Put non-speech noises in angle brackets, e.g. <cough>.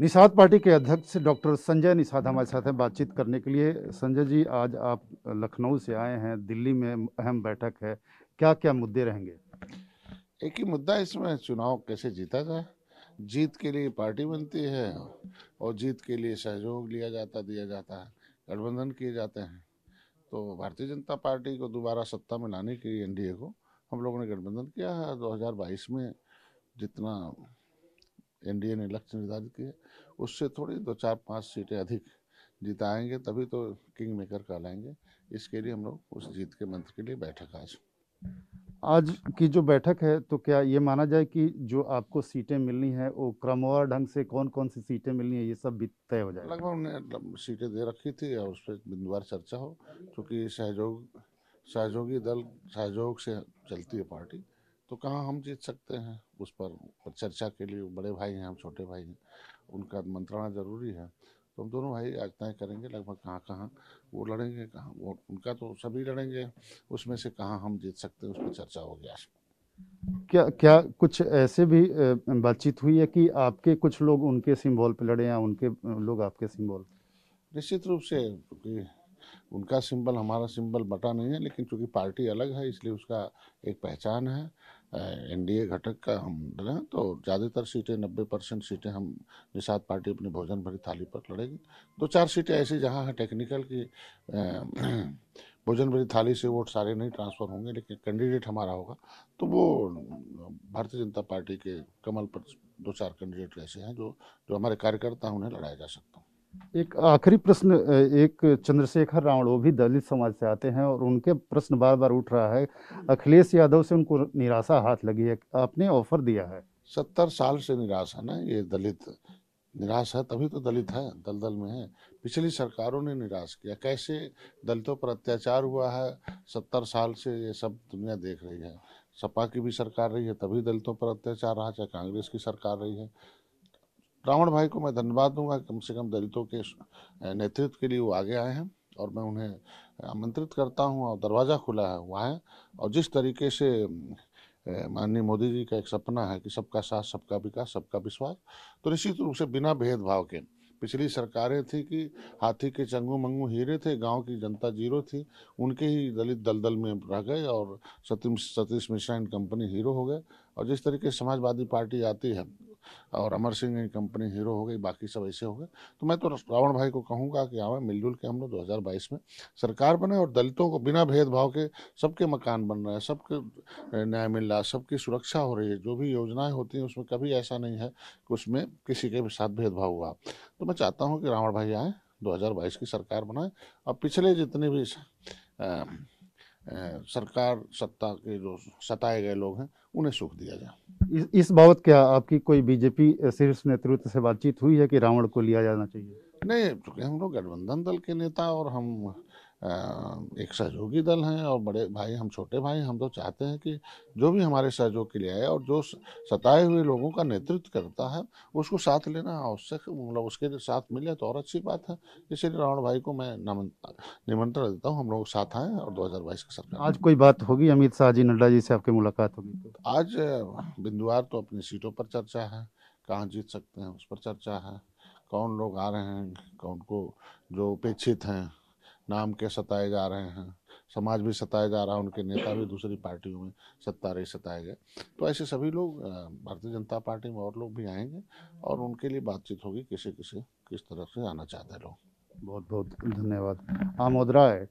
Nishad party के अध्यक्ष doctor Sanjay Nishad हमारे साथ हैं बातचीत करने के लिए। संजय जी, आज आप लखनऊ से आए हैं, दिल्ली में अहम बैठक है। क्या क्या मुद्दे रहेंगे? एक ही मुद्दा इसमें चुनाव कैसे जीता जाए? जीत के लिए पार्टी बनती है और जीत के लिए सहयोग लिया जाता, दिया जाता है, गठबंधन किए जाते हैं। तो भारतीय जनता पार्टी को दोबारा सत्ता में लाने के लिए एनडीए को हम लोगों ने गठबंधन किया है। 2022 में जितना एनडीए ने लक्ष्य निर्धारित किया उससे थोड़ी दो चार पाँच सीटें अधिक जिताएँगे तभी तो किंग मेकर कहलाएँगे। इसके लिए हम लोग उस जीत के मंत्र के लिए बैठक आज। आज की जो बैठक है तो क्या ये माना जाए कि जो आपको सीटें मिलनी है वो क्रमवार ढंग से कौन कौन सी सीटें मिलनी है ये सब भी तय हो जाए लगभग उन्हें सीटें दे रखी थी और उस पर बिंदुवार चर्चा हो क्योंकि सहयोग सहयोगी दल सहयोग से चलती है पार्टी। तो कहाँ हम जीत सकते हैं? उस पर चर्चा के लिए बड़े भाई हैं हम छोटे भाई हैं उनका मंत्रणा ज़रूरी है। तो हम दोनों भाई आज तय करेंगे लगभग कहाँ कहाँ वो लड़ेंगे कहाँ वो उनका तो सभी लड़ेंगे उसमें से कहाँ हम जीत सकते हैं उस पर चर्चा होगी आज। क्या क्या कुछ ऐसे भी बातचीत हुई है कि आपके कुछ लोग उनके सिंबल पे लड़े या उनके लोग आपके सिंबल? निश्चित रूप से क्योंकि उनका सिंबल हमारा सिंबल बटा नहीं है, लेकिन चूँकि पार्टी अलग है, इसलिए उसका एक पहचान है। एनडीए घटक का हम लड़े तो ज़्यादातर सीटें, नब्बे परसेंट सीटें हम निषाद पार्टी अपनी भोजन भरी थाली पर लड़ेगी। दो चार सीटें ऐसी जहाँ है टेक्निकल की <clears throat> भोजन भरी थाली से वोट सारे नहीं ट्रांसफ़र होंगे, लेकिन कैंडिडेट हमारा होगा। तो वो, भारतीय जनता पार्टी के कमल पर दो चार कैंडिडेट ऐसे हैं जो जो हमारे कार्यकर्ता हैं, उन्हें लड़ाया जा सकता एक आखिरी प्रश्न एक चंद्रशेखर रावण, वो भी दलित समाज से आते हैं और उनके प्रश्न बार बार उठ रहा है। अखिलेश यादव से उनको निराशा हाथ लगी है। आपने ऑफ़र दिया है। सत्तर साल से निराश है ना ये दलित। निराश है तभी तो दलित है दल दल में है। पिछली सरकारों ने निराश किया। कैसे दलितों पर अत्याचार हुआ है? सत्तर साल से ये सब दुनिया देख रही है। सपा की भी सरकार रही है, तभी दलितों पर अत्याचार रहा, चाहे कांग्रेस की सरकार रही है। रावण भाई को मैं धन्यवाद दूँगा, कम से कम दलितों के नेतृत्व के लिए वो आगे आए हैं और मैं उन्हें आमंत्रित करता हूँ और दरवाज़ा खुला है वो आए और जिस तरीके से माननीय मोदी जी का एक सपना है कि सबका साथ, सबका विकास, सबका विश्वास तो निश्चित रूप से बिना भेदभाव के। पिछली सरकारें थी कि हाथी के चंगू मंगू हीरे थे, गाँव की जनता ज़ीरो थी, उनके ही दलित दलदल में रह गए और Satish Satish Mishra and company hero हो गए। और जिस तरीके समाजवादी पार्टी आती है और अमर सिंह की कंपनी हीरो हो गई, बाकी सब ऐसे हो गए। तो मैं तो रावण भाई को कहूँगा कि आवे, मिलजुल के हम लोग दो हज़ार बाईस में सरकार बने और दलितों को बिना भेदभाव के सबके मकान बन रहे हैं, सबके न्याय मिल रहा है, सबकी सुरक्षा हो रही है, जो भी योजनाएँ होती हैं उसमें कभी ऐसा नहीं है कि उसमें किसी के भी साथ भेदभाव हुआ। तो मैं चाहता हूँ कि रावण भाई आए 2022 की सरकार बनाए। और पिछले जितने भी सरकार सत्ता के जो सताए गए लोग हैं उन्हें सुख दिया जाए। इस, बाबत क्या आपकी कोई बीजेपी शीर्ष नेतृत्व से बातचीत हुई है कि रावण को लिया जाना चाहिए? नहीं क्योंकि हम लोग गठबंधन दल के नेता और हम एक सहयोगी दल हैं और बड़े भाई हम छोटे भाई हम तो चाहते हैं कि जो भी हमारे सहयोग के लिए आए और जो सताए हुए लोगों का नेतृत्व करता है उसको साथ लेना आवश्यक मतलब उसके साथ मिले तो और अच्छी बात है। इसीलिए रावण भाई को मैं निमंत्रण देता हूँ हम लोग साथ आए और दो हज़ार की सरकार आज कोई बात होगी? अमित शाह जी नड्डा जी से आपकी मुलाकात होगी तो? आज बिंदुवार तो अपनी सीटों पर चर्चा है। कहाँ जीत सकते हैं उस पर चर्चा है। कौन लोग आ रहे हैं कौन को जो उपेक्षित हैं नाम के सताए जा रहे हैं, समाज भी सताया जा रहा है, उनके नेता भी दूसरी पार्टियों में सत्ता रहे सताए गए। तो ऐसे सभी लोग भारतीय जनता पार्टी में और लोग भी आएँगे और उनके लिए बातचीत होगी किसे किसे, किस तरह से आना चाहते हैं लोग। बहुत बहुत धन्यवाद। आमोदरा है